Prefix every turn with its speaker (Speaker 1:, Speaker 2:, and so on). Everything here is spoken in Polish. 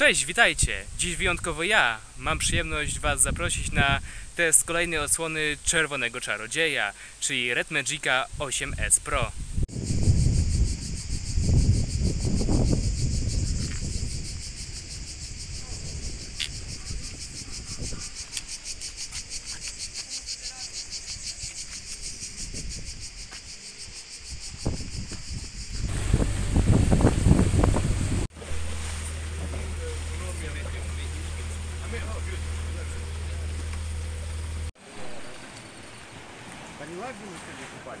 Speaker 1: Cześć, witajcie! Dziś wyjątkowo ja mam przyjemność Was zaprosić na test kolejnej odsłony Czerwonego Czarodzieja, czyli Red Magica 8S Pro.
Speaker 2: Поняла, где мы сегодня купали?